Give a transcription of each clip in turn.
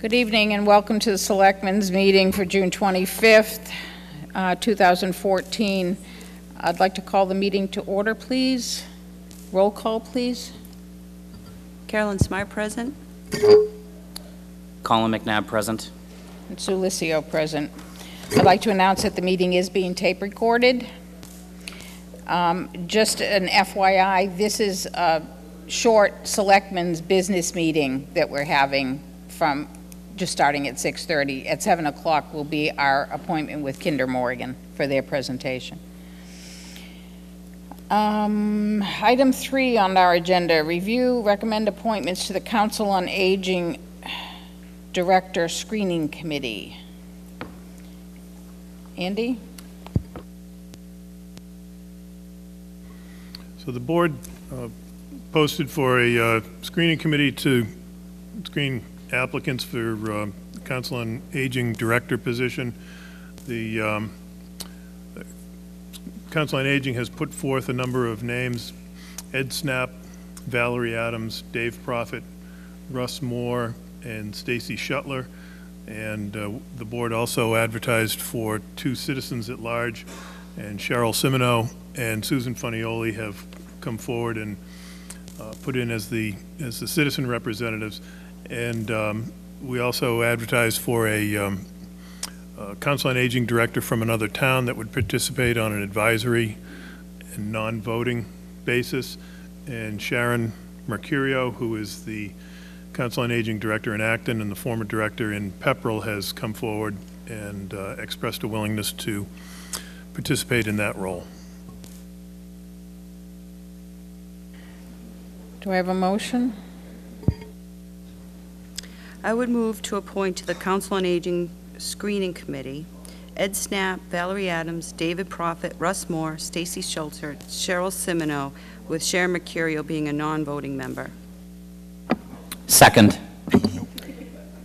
Good evening and welcome to the Selectmen's Meeting for June 25th, uh, 2014. I'd like to call the meeting to order, please. Roll call, please. Carolyn Smart present. Colin McNabb present. And Sue Lisio present. I'd like to announce that the meeting is being tape recorded. Um, Just an FYI, this is a short Selectmen's business meeting that we're having from, just starting at 6:30. At 7 o'clock will be our appointment with Kinder Morgan for their presentation. Um, Item three on our agenda, review, recommend appointments to the Council on Aging Director Screening Committee. Andy? So the board uh, posted for a uh, screening committee to screen applicants for um, Council on Aging Director position. The um, Council on Aging has put forth a number of names, Ed Snap, Valerie Adams, Dave Prophet, Russ Moore, and Stacy Shuttler. And uh, the board also advertised for two citizens at large, and Cheryl Simino and Susan Funioli have come forward and uh, put in as the, as the citizen representatives. And um, we also advertised for a um, uh, Council on Aging Director from another town that would participate on an advisory and non-voting basis. And Sharon Mercurio, who is the Council on Aging Director in Acton and the former director in Pepperell, has come forward and uh, expressed a willingness to participate in that role. Do I have a motion? I would move to appoint to the Council on Aging Screening Committee Ed Snap, Valerie Adams, David Prophet, Russ Moore, Stacy Schulter, Cheryl Simino, with Sharon Mercurio being a non-voting member. Second.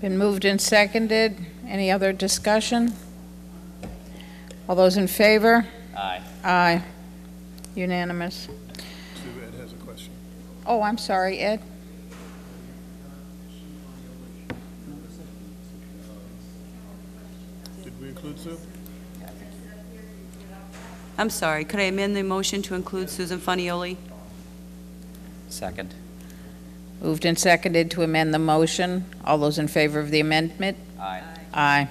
Been moved and seconded. Any other discussion? All those in favor? Aye. Aye. Unanimous. Sue, Ed has a question. Oh, I'm sorry, Ed. Did we include Sue? I'm sorry, could I amend the motion to include Susan Funioli? Second. Moved and seconded to amend the motion. All those in favor of the amendment? Aye. Aye.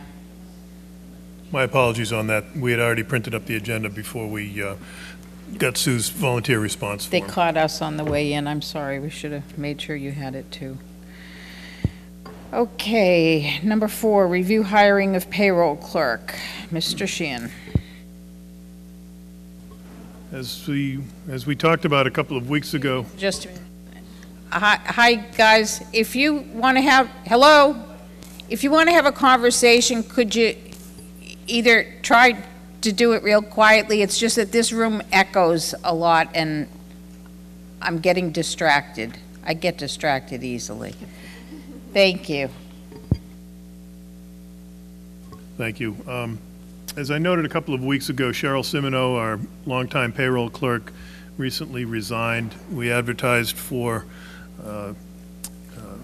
My apologies on that. We had already printed up the agenda before we uh, got Sue's volunteer response They form. caught us on the way in. I'm sorry. We should have made sure you had it too. Okay, number four, review hiring of payroll clerk. Mr. Sheehan. As we, as we talked about a couple of weeks ago, Just, hi, hi, guys, if you want to have, hello? If you want to have a conversation, could you either try to do it real quietly? It's just that this room echoes a lot and I'm getting distracted. I get distracted easily. Thank you. Thank you. Um, As I noted a couple of weeks ago, Cheryl Simino, our longtime payroll clerk, recently resigned. We advertised for uh, uh,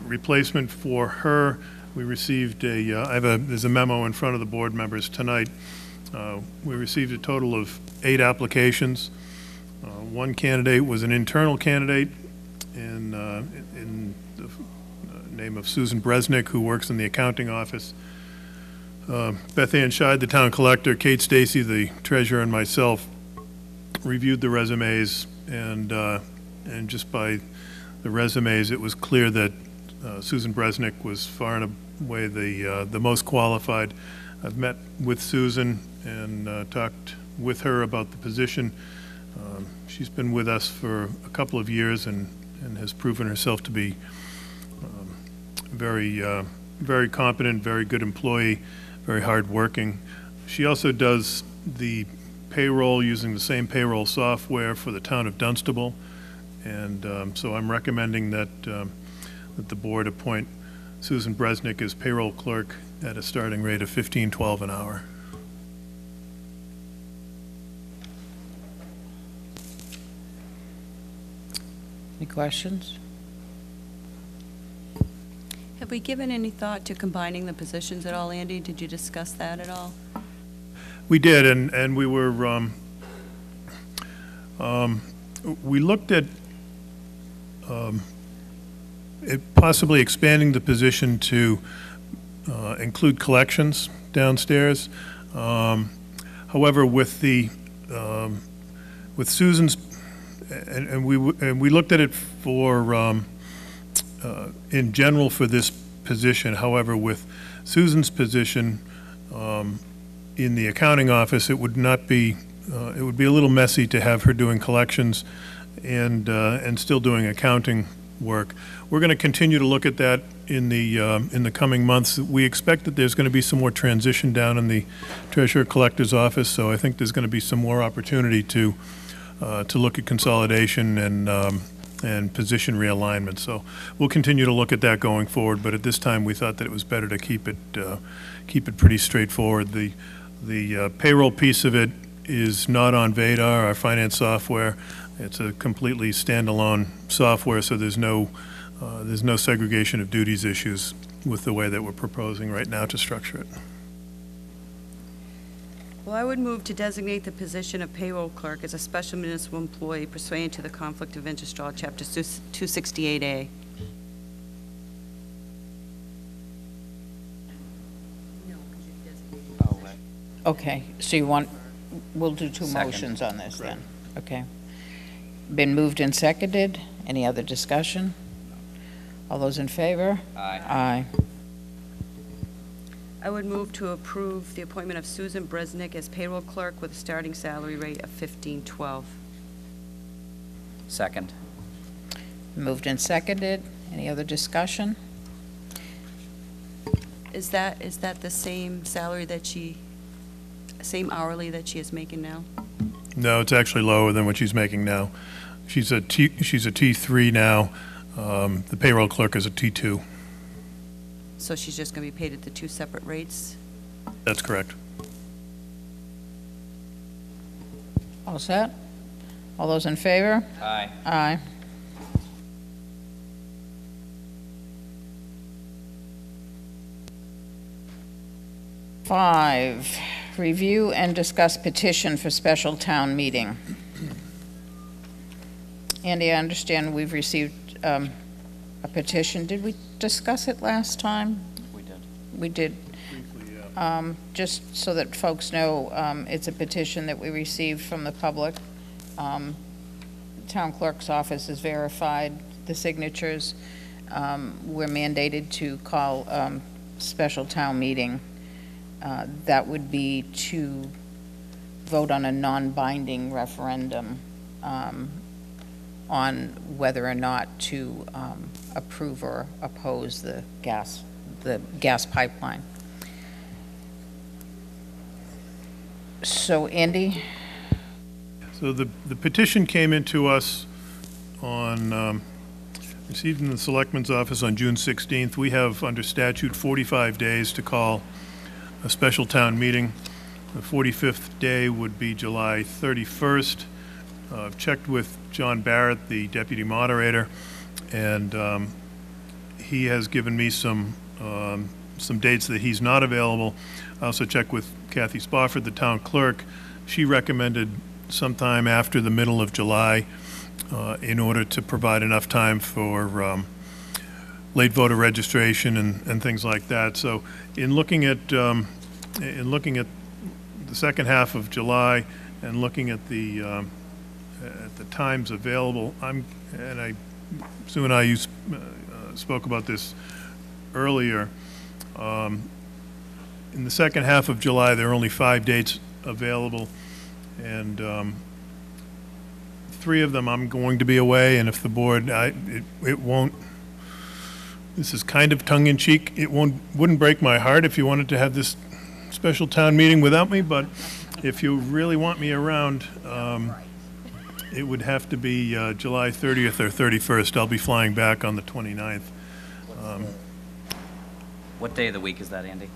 replacement for her. We received a, uh, I have a, there's a memo in front of the board members tonight. Uh, We received a total of eight applications. Uh, One candidate was an internal candidate in, uh, in the name of Susan Bresnick, who works in the accounting office. Uh, Beth Ann Scheid, the town collector, Kate Stacy, the treasurer, and myself reviewed the resumes, and, uh, and just by the resumes, it was clear that uh, Susan Bresnick was far and away the, uh, the most qualified. I've met with Susan and uh, talked with her about the position. Um, She's been with us for a couple of years and, and has proven herself to be very, uh, very competent, very good employee, very hardworking. She also does the payroll using the same payroll software for the town of Dunstable. And um, so I'm recommending that, um, that the board appoint Susan Bresnick as payroll clerk at a starting rate of 1512 an hour. Any questions? Have we given any thought to combining the positions at all, Andy? Did you discuss that at all? We did, and, and we were, um, um, we looked at um, possibly expanding the position to uh, include collections downstairs. Um, However, with the, um, with Susan's, and, and we, and we looked at it for, um, uh, in general for this position, however, with Susan's position, um, in the accounting office, it would not be, uh, it would be a little messy to have her doing collections and, uh, and still doing accounting work. We're going to continue to look at that in the, um, in the coming months. We expect that there's going to be some more transition down in the treasurer collector's office, so I think there's going to be some more opportunity to, uh, to look at consolidation and, um, and position realignment. So we'll continue to look at that going forward, but at this time, we thought that it was better to keep it, uh, keep it pretty straightforward. The, the uh, payroll piece of it is not on Vadar, our finance software. It's a completely standalone software, so there's no, uh, there's no segregation of duties issues with the way that we're proposing right now to structure it. Well, I would move to designate the position of payroll clerk as a special municipal employee pursuant to the Conflict of Interest Law, Chapter 268A. Okay, so you want, we'll do two Second. motions on this then? Okay. Been moved and seconded. Any other discussion? All those in favor? Aye. Aye. I would move to approve the appointment of Susan Bresnick as payroll clerk with a starting salary rate of 1512. Second. Moved and seconded. Any other discussion? Is that, is that the same salary that she, same hourly that she is making now? No, it's actually lower than what she's making now. She's a T, she's a T3 now. Um, The payroll clerk is a T2. So she's just going to be paid at the two separate rates? That's correct. All set? All those in favor? Aye. Aye. Five, review and discuss petition for special town meeting. Andy, I understand we've received um, a petition. Did we discuss it last time? We did. We did. Um, Just so that folks know, um, it's a petition that we received from the public. Um, Town clerk's office has verified the signatures. Um, We're mandated to call um, special town meeting. Uh, That would be to vote on a non-binding referendum um, on whether or not to um, approve or oppose the gas, the gas pipeline. So Andy, So the, the petition came into us on, um, received in the Selectman's office on June 16th. We have, under statute, 45 days to call a special town meeting. The 45th day would be July 31st. Uh, I've checked with John Barrett, the deputy moderator, and um, he has given me some, um, some dates that he's not available. I also checked with Kathy Spofford, the town clerk. She recommended sometime after the middle of July uh, in order to provide enough time for um, late voter registration and, and things like that. So in looking at, um, in looking at the second half of July and looking at the, um, at the times available, I'm, and I, Sue and I used, uh, uh, spoke about this earlier. Um, In the second half of July, there are only five dates available, and um, three of them I'm going to be away, and if the board, I, it, it won't, this is kind of tongue-in-cheek, it won't, wouldn't break my heart if you wanted to have this special town meeting without me, but if you really want me around, um, it would have to be uh, July 30th or 31st. I'll be flying back on the 29th. What day of the week is that, Andy?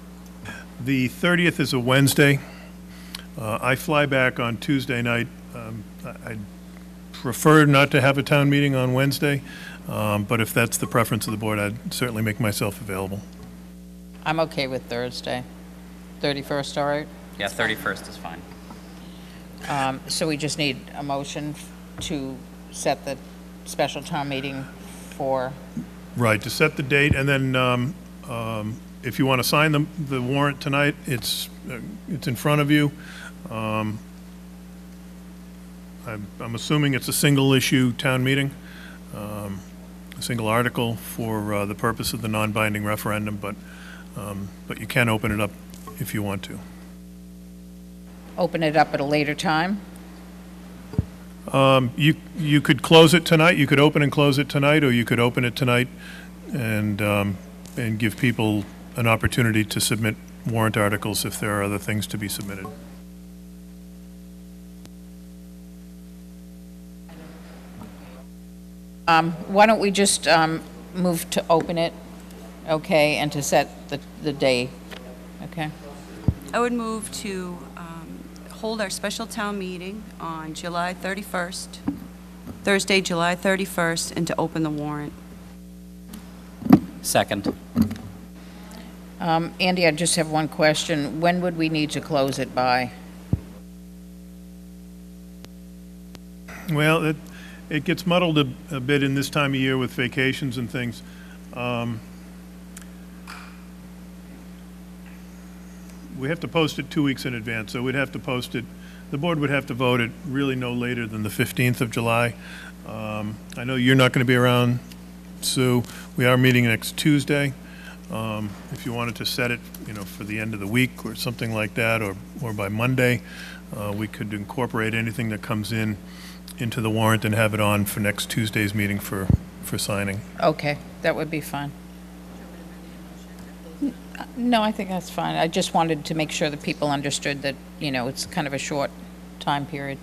The 30th is a Wednesday. Uh, I fly back on Tuesday night. Um, I- I'd prefer not to have a town meeting on Wednesday, um, but if that's the preference of the board, I'd certainly make myself available. I'm okay with Thursday. 31st, all right? Yeah, 31st is fine. Um, So we just need a motion to set the special town meeting for, Right, to set the date, and then um, um, if you want to sign the the warrant tonight, it's, uh, it's in front of you. Um, I'm I'm assuming it's a single-issue town meeting, um, a single article for uh, the purpose of the non-binding referendum, but, um, but you can open it up if you want to. Open it up at a later time? Um, You, you could close it tonight, you could open and close it tonight, or you could open it tonight and, um, and give people an opportunity to submit warrant articles if there are other things to be submitted. Um, Why don't we just um, move to open it, okay, and to set the, the day, okay? I would move to hold our special town meeting on July 31st, Thursday, July 31st, and to open the warrant. Second. Um, Andy, I just have one question. When would we need to close it by? Well, it, it gets muddled a, a bit in this time of year with vacations and things. Um, We have to post it two weeks in advance, so we'd have to post it, the board would have to vote it really no later than the 15th of July. Um, I know you're not going to be around, Sue. We are meeting next Tuesday. Um, If you wanted to set it, you know, for the end of the week or something like that, or, or by Monday, uh, we could incorporate anything that comes in into the warrant and have it on for next Tuesday's meeting for, for signing. Okay, that would be fine. No, I think that's fine. I just wanted to make sure that people understood that, you know, it's kind of a short time period.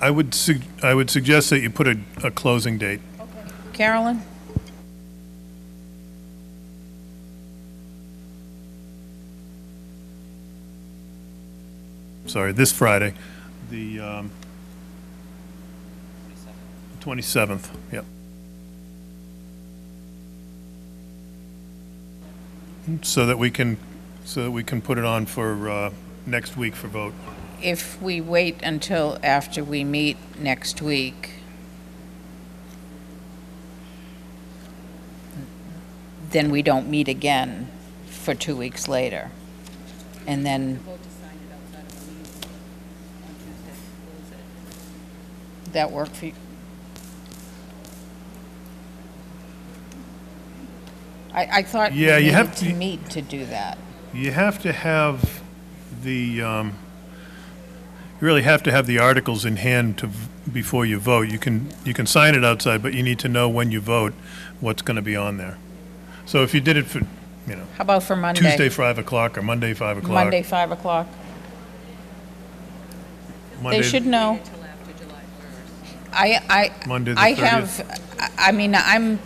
I would, sug- I would suggest that you put a, a closing date. Okay. Carolyn? sorry, this Friday, the um, 27th, yep. So that we can, so that we can put it on for uh, next week for vote. If we wait until after we meet next week, then we don't meet again for two weeks later. And then... That work for you? I, I thought we Yeah, you needed have to to- meet to do that. You have to have the, um, you really have to have the articles in hand to, v- before you vote. You can, you can sign it outside, but you need to know when you vote what's going to be on there. So if you did it for, you know, How about for Monday? Tuesday, 5 o'clock, or Monday, 5 o'clock. Monday, 5 o'clock? Monday- They should know. I, I, Monday the I 30th. have, I I mean, I'm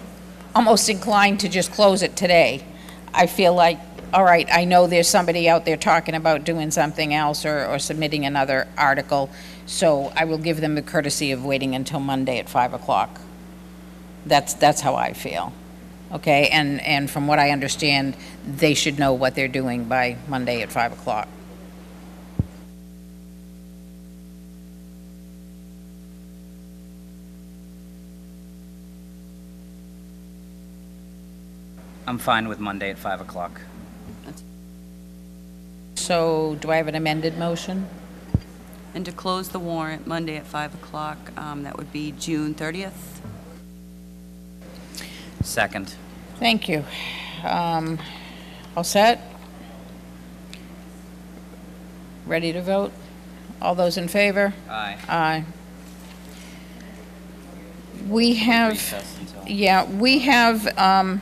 almost inclined to just close it today. I feel like, all right, I know there's somebody out there talking about doing something else or, or submitting another article, so I will give them the courtesy of waiting until Monday at 5 o'clock. That's, that's how I feel. Okay, and, and from what I understand, they should know what they're doing by Monday at 5 o'clock. I'm fine with Monday at 5 o'clock. So do I have an amended motion? And to close the warrant Monday at 5 o'clock, um, that would be June 30th. Second. Thank you. Um, All set? Ready to vote? All those in favor? Aye. Aye. We have, Recess until. yeah, we have, um,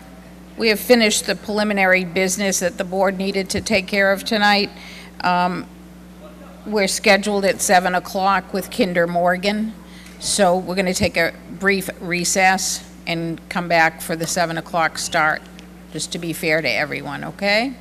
we have finished the preliminary business that the board needed to take care of tonight. Um, We're scheduled at 7 o'clock with Kinder Morgan, so we're going to take a brief recess and come back for the 7 o'clock start, just to be fair to everyone, okay?